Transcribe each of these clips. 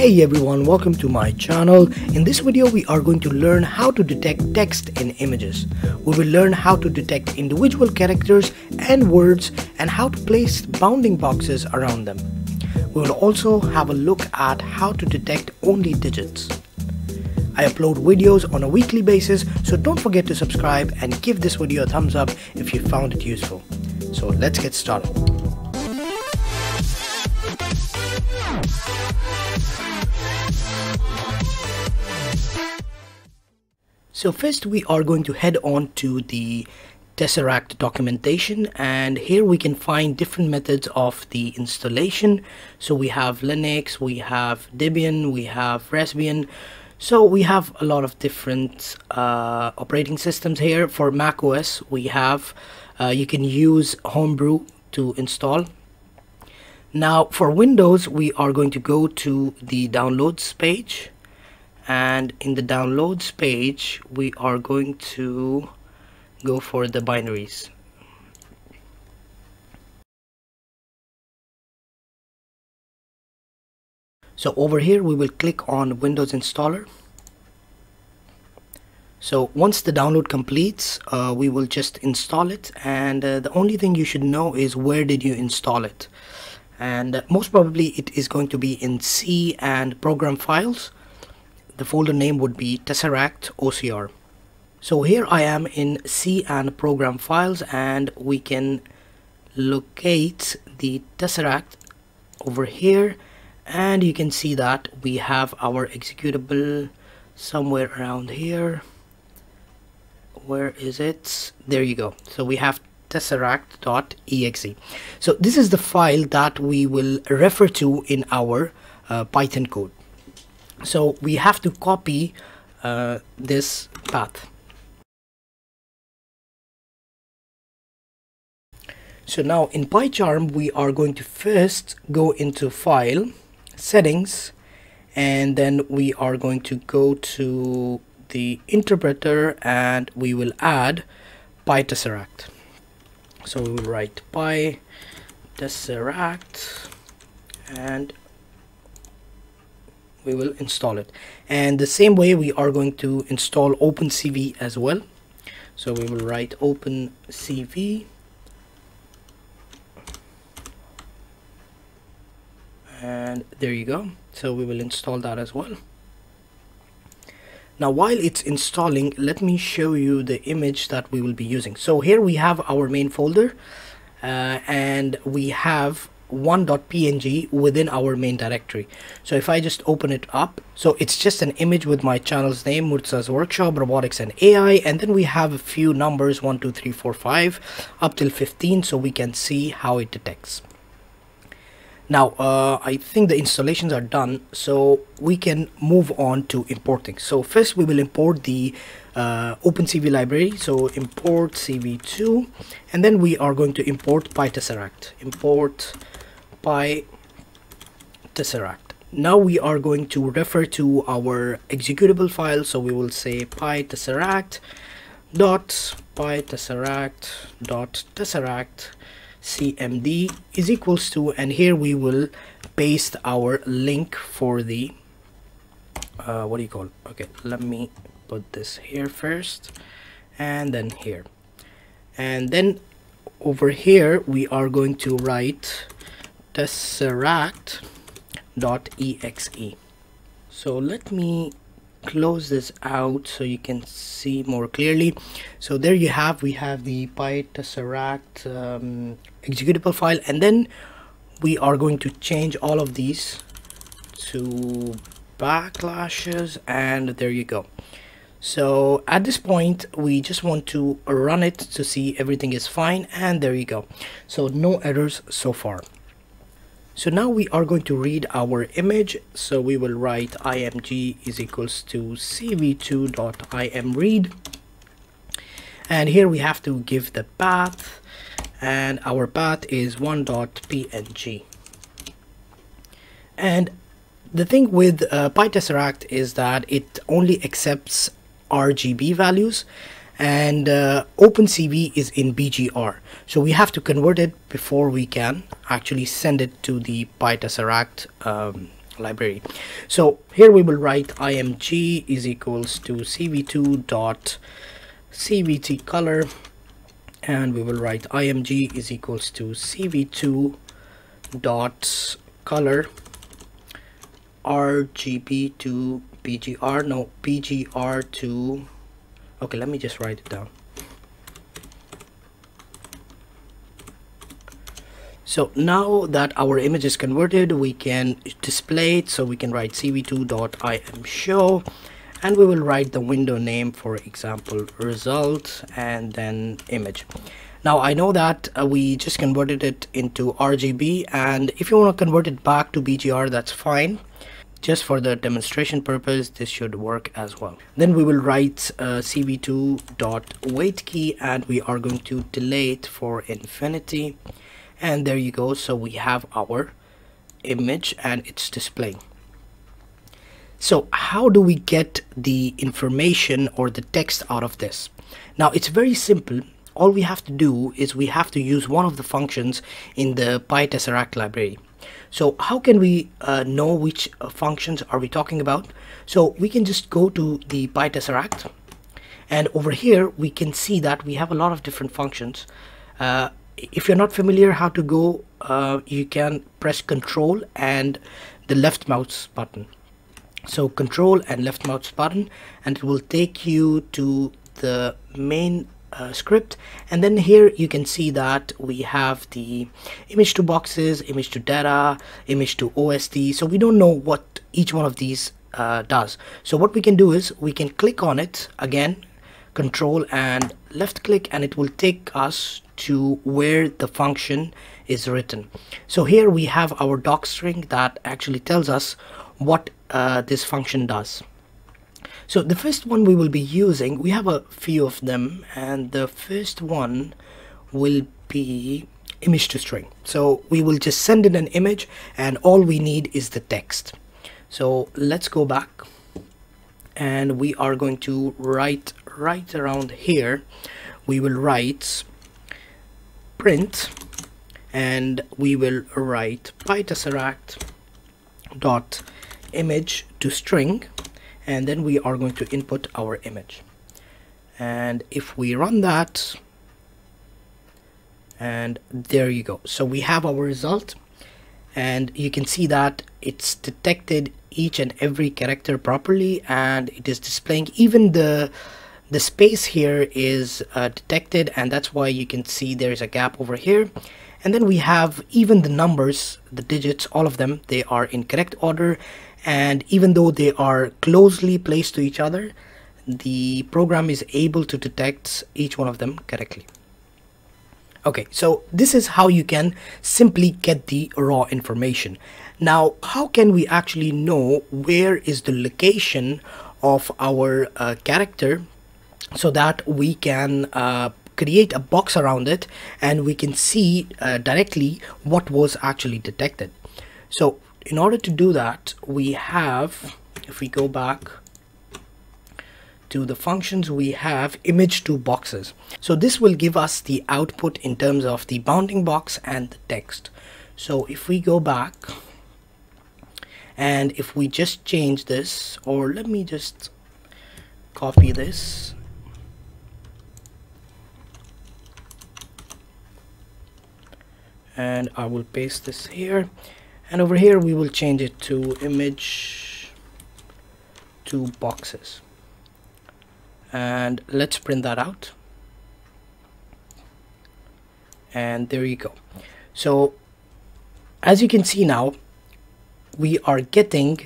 Hey everyone, welcome to my channel. In this video, we are going to learn how to detect text in images. We will learn how to detect individual characters and words and how to place bounding boxes around them. We will also have a look at how to detect only digits. I upload videos on a weekly basis, so don't forget to subscribe and give this video a thumbs up if you found it useful. So let's get started. So first we are going to head on to the Tesseract documentation and here we can find different methods of the installation. So we have Linux, we have Debian, we have Raspbian. So we have a lot of different uh, operating systems here. For macOS we have, uh, you can use Homebrew to install. Now for Windows we are going to go to the downloads page and in the downloads page we are going to go for the binaries. So over here we will click on Windows installer. So once the download completes uh, we will just install it. And uh, the only thing you should know is where did you install it. And uh, most probably it is going to be in C and program files the folder name would be Tesseract OCR. So here I am in C and program files and we can locate the Tesseract over here and you can see that we have our executable somewhere around here. Where is it? There you go. So we have tesseract.exe so this is the file that we will refer to in our uh, python code so we have to copy uh, this path. So now in PyCharm we are going to first go into file settings and then we are going to go to the interpreter and we will add PyTesseract. So we will write PyTesseract and we will install it. And the same way we are going to install OpenCV as well. So we will write OpenCV. And there you go. So we will install that as well. Now while it's installing let me show you the image that we will be using. So here we have our main folder uh, and we have 1.png within our main directory. So if I just open it up so it's just an image with my channel's name Murtaza's workshop robotics and AI and then we have a few numbers 1 2 3 4 5 up till 15 so we can see how it detects now uh, I think the installations are done so we can move on to importing so first we will import the uh, OpenCV library so import cv2 and then we are going to import PyTesseract import by Tesseract. Now we are going to refer to our executable file. So we will say pytesseract dot pytesseract dot tesseract cmd is equals to and here we will paste our link for the uh, what do you call? It? okay let me put this here first and then here. And then over here we are going to write tesseract.exe so let me close this out so you can see more clearly. So there you have we have the pytesseract um, executable file and then we are going to change all of these to backlashes and there you go so at this point we just want to run it to see everything is fine and there you go so no errors so far so now we are going to read our image. So we will write img is equals to cv2.imread. And here we have to give the path and our path is 1.png. And the thing with uh, PyTesseract is that it only accepts RGB values and uh, OpenCV is in BGR. So we have to convert it before we can actually send it to the PyTesseract um, library so here we will write img is equals to cv2 dot cvt color and we will write img is equals to cv2 dot color rgb to bgr no bgr to okay let me just write it down. So now that our image is converted we can display it so we can write cv2.imshow and we will write the window name for example result and then image. Now I know that uh, we just converted it into RGB and if you want to convert it back to BGR that's fine. Just for the demonstration purpose this should work as well. Then we will write uh, cv2 dot wait key and we are going to delay it for infinity. And there you go. So we have our image and it's displaying so how do we get the information or the text out of this now it's very simple all we have to do is we have to use one of the functions in the PyTesseract library so how can we uh, know which uh, functions are we talking about? So we can just go to the PyTesseract and over here we can see that we have a lot of different functions. Uh, if you're not familiar how to go, uh, you can press control and the left mouse button. So control and left mouse button and it will take you to the main uh, script. And then here you can see that we have the image to boxes image to data image to OSD so we don't know what each one of these uh, does. So what we can do is we can click on it again control and left click and it will take us to where the function is written. So here we have our docstring that actually tells us what uh, this function does so the first one we will be using, we have a few of them, and the first one will be image to string. So we will just send in an image, and all we need is the text. So let's go back, and we are going to write right around here. We will write print, and we will write pytesseract dot image to string and then we are going to input our image. And if we run that and there you go. So we have our result and you can see that it's detected each and every character properly and it is displaying. Even the the space here is uh, detected and that's why you can see there's a gap over here. And then we have even the numbers the digits all of them they are in correct order and even though they are closely placed to each other the program is able to detect each one of them correctly. Okay so this is how you can simply get the raw information. Now how can we actually know where is the location of our uh, character so that we can uh, create a box around it and we can see uh, directly what was actually detected? So in order to do that we have if we go back to the functions we have image to boxes. So this will give us the output in terms of the bounding box and the text. So if we go back and if we just change this or let me just copy this. And I will paste this here and over here we will change it to image to boxes. And let's print that out. And there you go. So as you can see now we are getting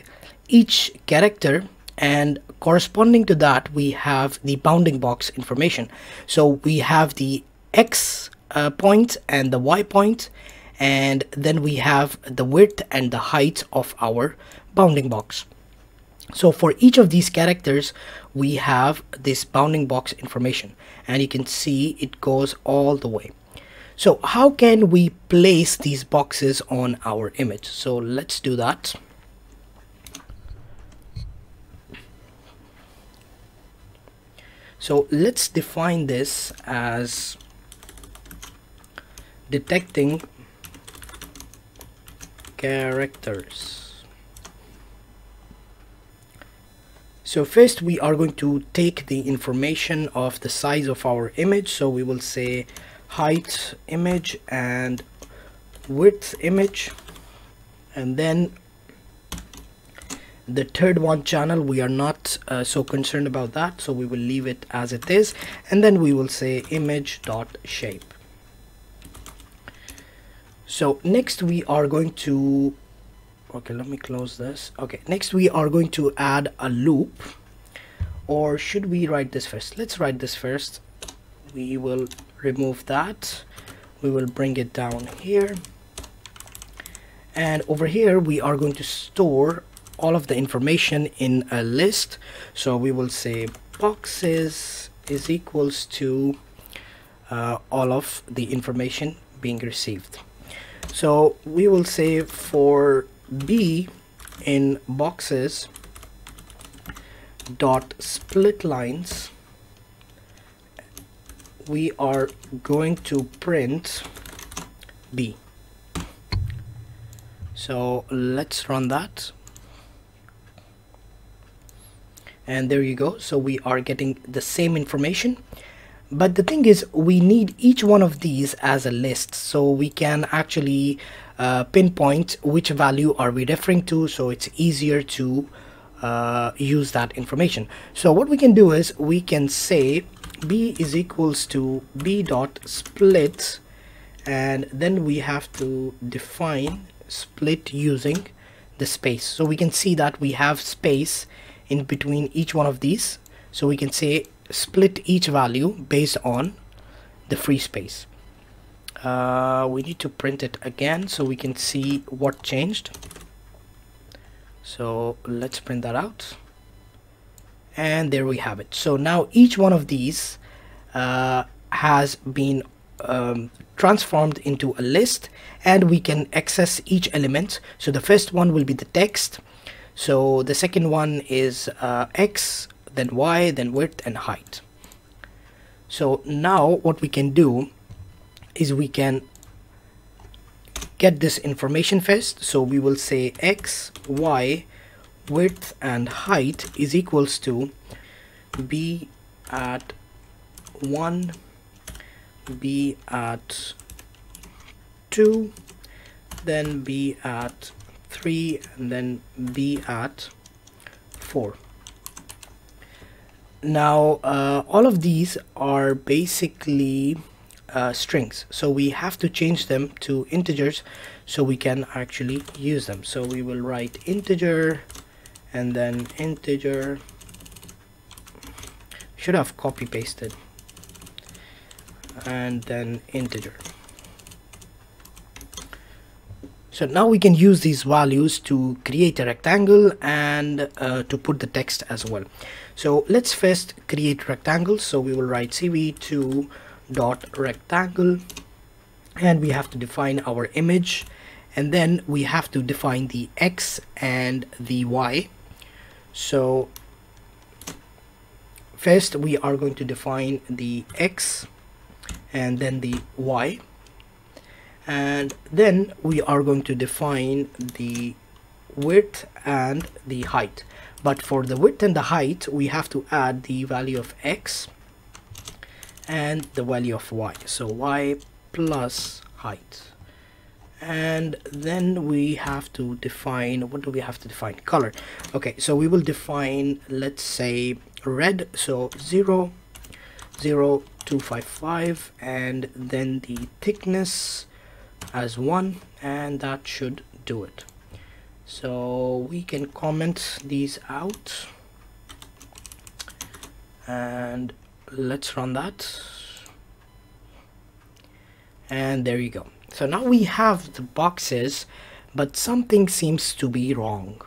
each character and corresponding to that we have the bounding box information. So we have the x uh, point and the y point and then we have the width and the height of our bounding box. So for each of these characters we have this bounding box information and you can see it goes all the way. So how can we place these boxes on our image? So let's do that. So let's define this as detecting characters. So first we are going to take the information of the size of our image. So we will say height image and width image. And then the third one channel we are not uh, so concerned about that. So we will leave it as it is. And then we will say image dot shape so next we are going to okay let me close this. Okay next we are going to add a loop. Or should we write this first? Let's write this first. We will remove that. We will bring it down here. And over here we are going to store all of the information in a list. So we will say boxes is equals to uh, all of the information being received so we will say for b in boxes dot split lines. We are going to print b. So let's run that. And there you go. So we are getting the same information but the thing is we need each one of these as a list so we can actually uh, pinpoint which value are we referring to so it's easier to uh, use that information. So what we can do is we can say b is equals to b dot split and then we have to define split using the space. So we can see that we have space in between each one of these. So we can say split each value based on the free space. Uh, we need to print it again so we can see what changed. So let's print that out. And there we have it. So now each one of these uh, has been um, transformed into a list and we can access each element. So the first one will be the text. So the second one is uh, x then y then width and height. So now what we can do is we can get this information first. So we will say x y width and height is equals to b at 1 b at 2 then b at 3 and then b at 4 now uh, all of these are basically uh, strings. So we have to change them to integers so we can actually use them. So we will write integer and then integer. Should have copy pasted and then integer. So now we can use these values to create a rectangle and uh, to put the text as well so let's first create rectangles so we will write cv2 dot rectangle. And we have to define our image. And then we have to define the x and the y. So first we are going to define the x and then the y. And then we are going to define the width and the height but for the width and the height we have to add the value of x and the value of y. So y plus height. And then we have to define what do we have to define? Color. Okay so we will define let's say red. So 0 0 255 and then the thickness as 1 and that should do it so we can comment these out. And let's run that. And there you go. So now we have the boxes but something seems to be wrong.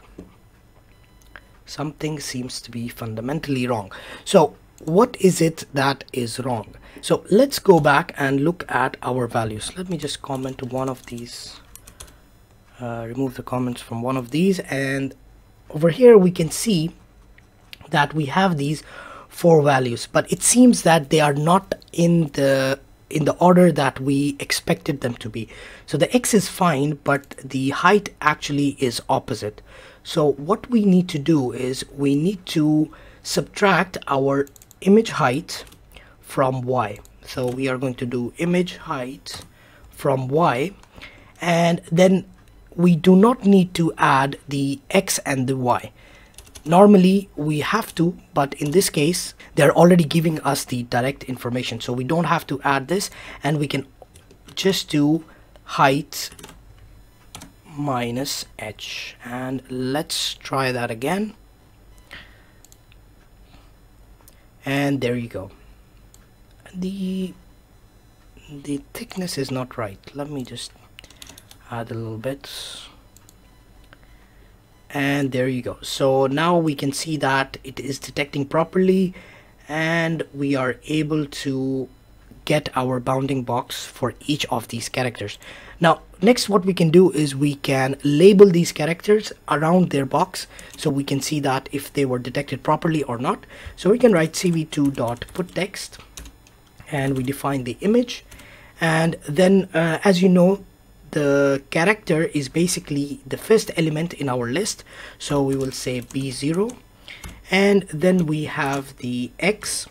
Something seems to be fundamentally wrong. So what is it that is wrong? So let's go back and look at our values. Let me just comment one of these uh, remove the comments from one of these. And over here we can see that we have these four values but it seems that they are not in the in the order that we expected them to be. So the x is fine but the height actually is opposite. So what we need to do is we need to subtract our image height from y. So we are going to do image height from y and then we do not need to add the x and the y. Normally we have to but in this case they're already giving us the direct information. So we don't have to add this and we can just do height minus h. And let's try that again. And there you go. The the thickness is not right. Let me just add a little bit. And there you go. So now we can see that it is detecting properly and we are able to get our bounding box for each of these characters. Now next what we can do is we can label these characters around their box so we can see that if they were detected properly or not. So we can write cv2 dot put text and we define the image. And then uh, as you know the character is basically the first element in our list. So we will say b0 and then we have the x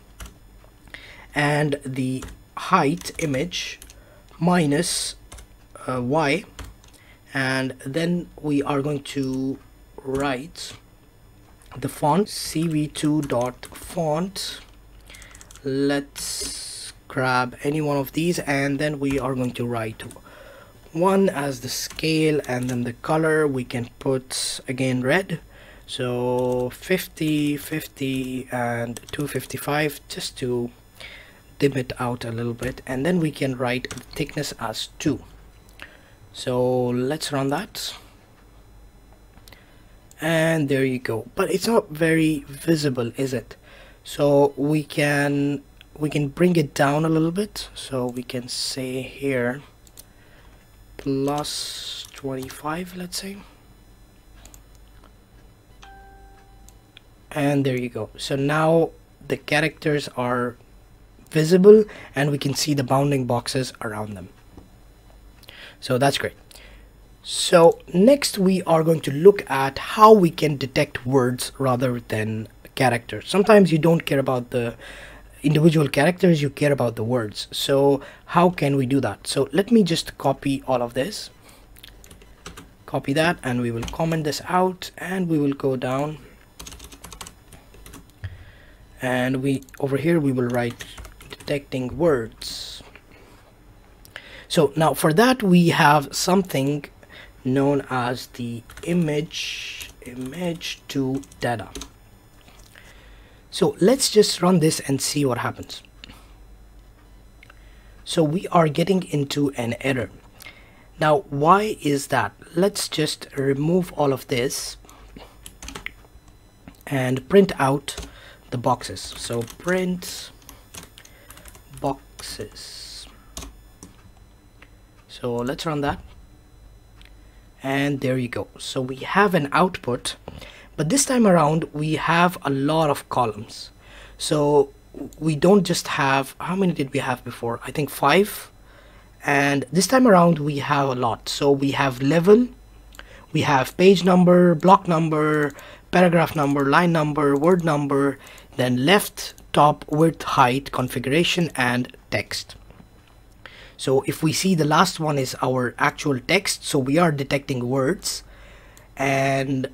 and the height image minus uh, y. And then we are going to write the font cv2 dot font. Let's grab any one of these and then we are going to write one as the scale and then the color we can put again red. So 50 50 and 255 just to dim it out a little bit. And then we can write thickness as 2 so let's run that. And there you go. But it's not very visible is it? So we can we can bring it down a little bit. So we can say here plus 25 let's say. And there you go. So now the characters are visible and we can see the bounding boxes around them. So that's great. So next we are going to look at how we can detect words rather than characters. Sometimes you don't care about the individual characters you care about the words. So how can we do that? So let me just copy all of this. Copy that and we will comment this out and we will go down. And we over here we will write detecting words. So now for that we have something known as the image image to data so let's just run this and see what happens. So we are getting into an error. Now, why is that? Let's just remove all of this and print out the boxes. So print boxes. So let's run that. And there you go. So we have an output but this time around we have a lot of columns. So we don't just have how many did we have before? I think five. And this time around we have a lot. So we have level we have page number block number paragraph number line number word number then left top width height configuration and text. So if we see the last one is our actual text so we are detecting words. And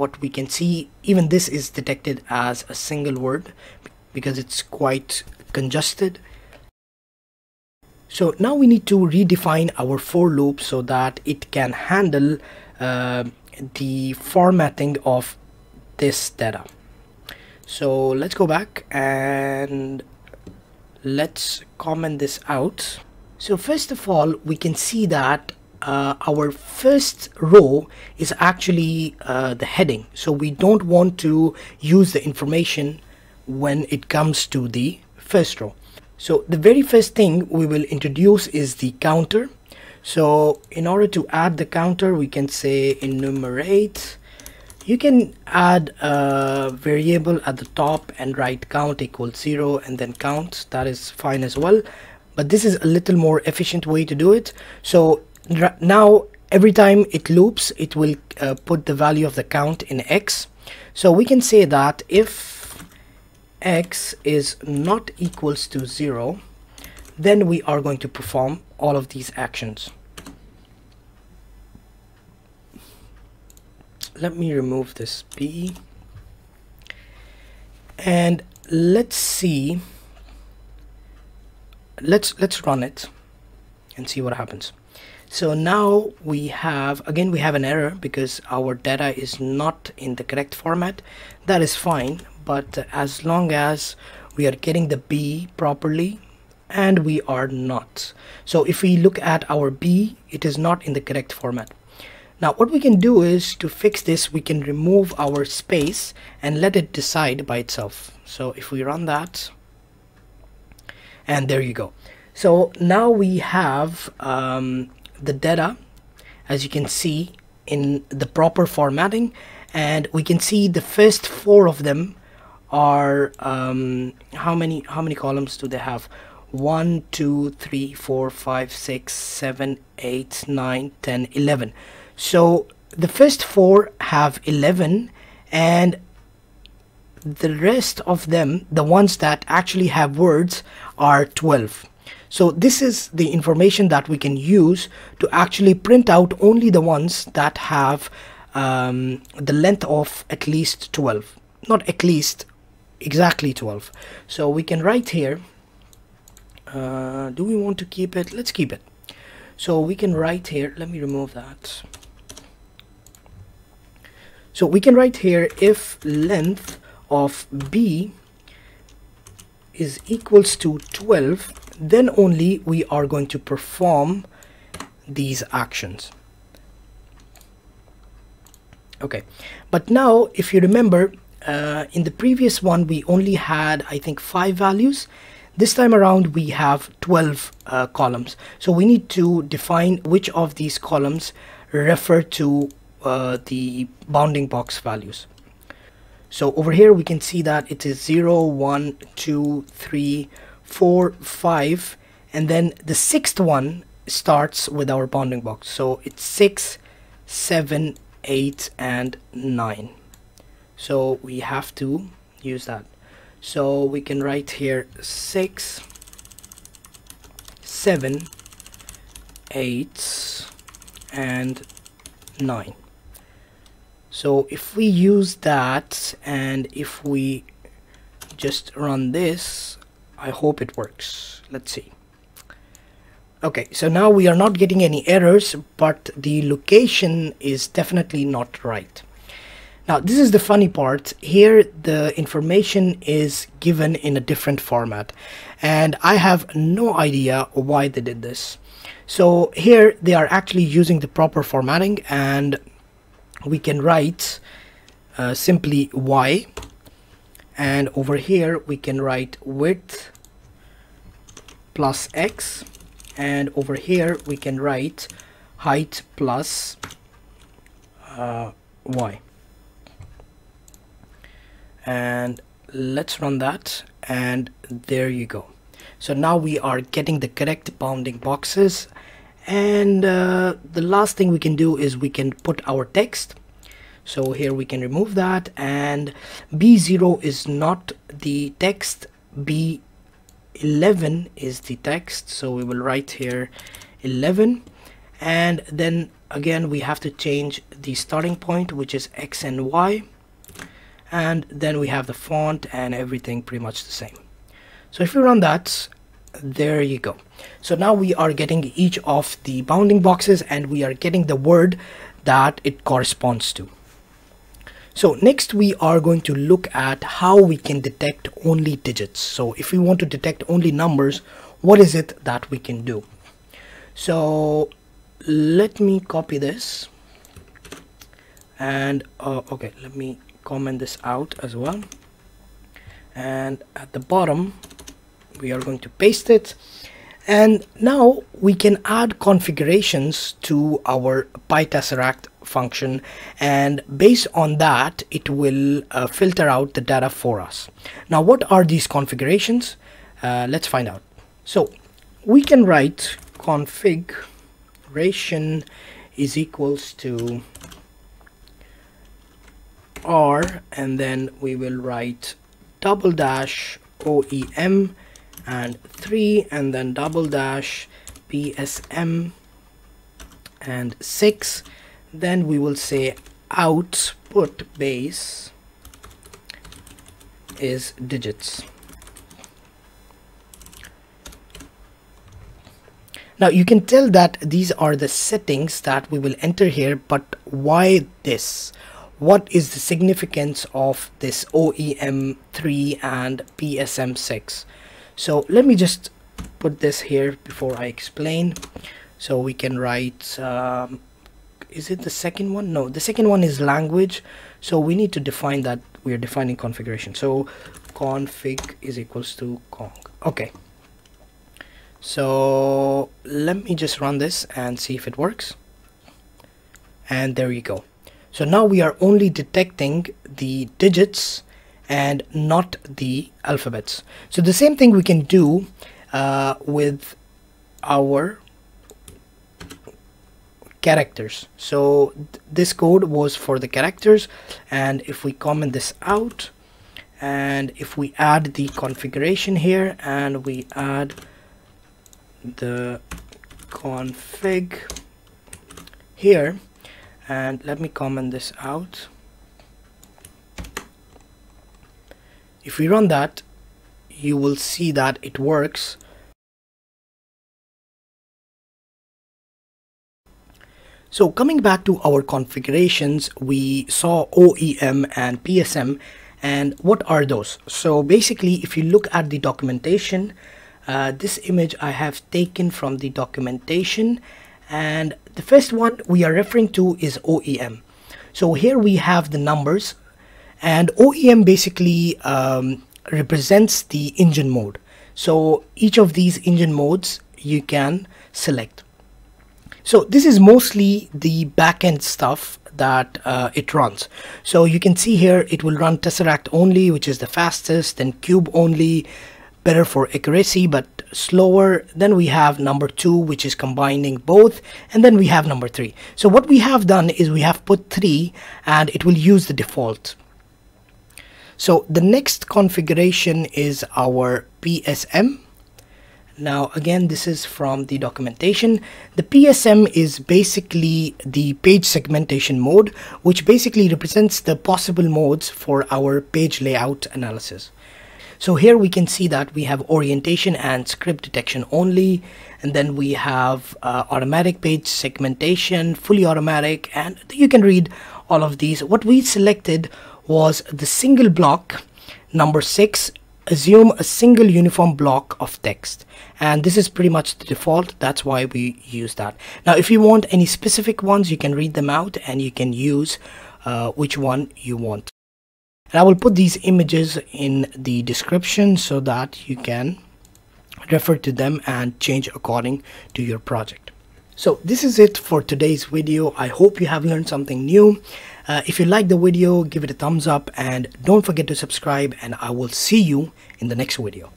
what we can see even this is detected as a single word because it's quite congested. So now we need to redefine our for loop so that it can handle uh, the formatting of this data. So let's go back and let's comment this out. So first of all we can see that uh, our first row is actually uh, the heading. So we don't want to use the information when it comes to the first row. So the very first thing we will introduce is the counter. So in order to add the counter we can say enumerate. You can add a variable at the top and write count equals zero and then count. That is fine as well. But this is a little more efficient way to do it. So now every time it loops it will uh, put the value of the count in x. So we can say that if x is not equals to 0 then we are going to perform all of these actions. Let me remove this b and let's see. Let's let's run it and see what happens so now we have again we have an error because our data is not in the correct format. That is fine but as long as we are getting the b properly and we are not. So if we look at our b it is not in the correct format. Now what we can do is to fix this we can remove our space and let it decide by itself. So if we run that and there you go. So now we have um, the data as you can see in the proper formatting and we can see the first four of them are um, how many how many columns do they have? One two three four five six seven eight nine ten eleven. So the first four have 11 and the rest of them the ones that actually have words are 12 so this is the information that we can use to actually print out only the ones that have um, the length of at least 12. Not at least, exactly 12. So we can write here, uh, do we want to keep it? Let's keep it. So we can write here, let me remove that. So we can write here if length of B is equals to 12 then only we are going to perform these actions. Okay but now if you remember uh, in the previous one we only had I think five values. This time around we have 12 uh, columns. So we need to define which of these columns refer to uh, the bounding box values. So over here we can see that it is 0 1 2 3 4 5 and then the sixth one starts with our bounding box. So it's six, seven, eight, and 9 so we have to use that. So we can write here six, seven, eight, and 9 so if we use that and if we just run this I hope it works. Let's see. Okay so now we are not getting any errors but the location is definitely not right. Now this is the funny part. Here the information is given in a different format and I have no idea why they did this. So here they are actually using the proper formatting and we can write uh, simply y and over here we can write width plus x. And over here we can write height plus uh, y. And let's run that. And there you go. So now we are getting the correct bounding boxes. And uh, the last thing we can do is we can put our text so here we can remove that. And b0 is not the text. B11 is the text. So we will write here 11 and then again we have to change the starting point which is x and y. And then we have the font and everything pretty much the same. So if we run that there you go. So now we are getting each of the bounding boxes and we are getting the word that it corresponds to so next we are going to look at how we can detect only digits. So if we want to detect only numbers what is it that we can do? So let me copy this. And uh, okay let me comment this out as well. And at the bottom we are going to paste it. And now we can add configurations to our PyTesseract function. And based on that it will uh, filter out the data for us. Now what are these configurations? Uh, let's find out. So we can write configuration is equals to R and then we will write double dash OEM and 3 and then double dash PSM and 6 then we will say output base is digits. Now you can tell that these are the settings that we will enter here but why this? What is the significance of this OEM3 and PSM6 so let me just put this here before I explain so we can write um, is it the second one? No the second one is language. So we need to define that. We are defining configuration. So config is equals to conf okay. So let me just run this and see if it works. And there you go. So now we are only detecting the digits and not the alphabets. So the same thing we can do uh, with our characters. So th this code was for the characters and if we comment this out and if we add the configuration here and we add the config here and let me comment this out. If we run that you will see that it works So coming back to our configurations, we saw OEM and PSM and what are those? So basically if you look at the documentation, uh, this image I have taken from the documentation and the first one we are referring to is OEM. So here we have the numbers and OEM basically um, represents the engine mode. So each of these engine modes you can select. So this is mostly the backend stuff that uh, it runs. So you can see here it will run Tesseract only, which is the fastest, then Cube only, better for accuracy but slower. Then we have number two, which is combining both, and then we have number three. So what we have done is we have put three and it will use the default. So the next configuration is our PSM now again this is from the documentation. The PSM is basically the page segmentation mode which basically represents the possible modes for our page layout analysis. So here we can see that we have orientation and script detection only and then we have uh, automatic page segmentation, fully automatic and you can read all of these. What we selected was the single block number 6 assume a single uniform block of text. And this is pretty much the default. That's why we use that. Now if you want any specific ones you can read them out and you can use uh, which one you want. And I will put these images in the description so that you can refer to them and change according to your project. So this is it for today's video. I hope you have learned something new uh, if you like the video, give it a thumbs up and don't forget to subscribe and I will see you in the next video.